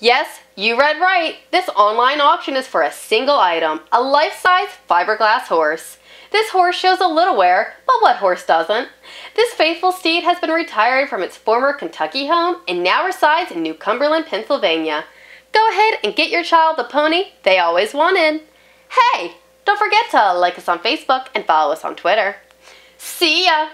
Yes, you read right. This online auction is for a single item, a life-size fiberglass horse. This horse shows a little wear, but what horse doesn't? This faithful steed has been retired from its former Kentucky home and now resides in New Cumberland, Pennsylvania. Go ahead and get your child the pony they always wanted. Hey, don't forget to like us on Facebook and follow us on Twitter. See ya!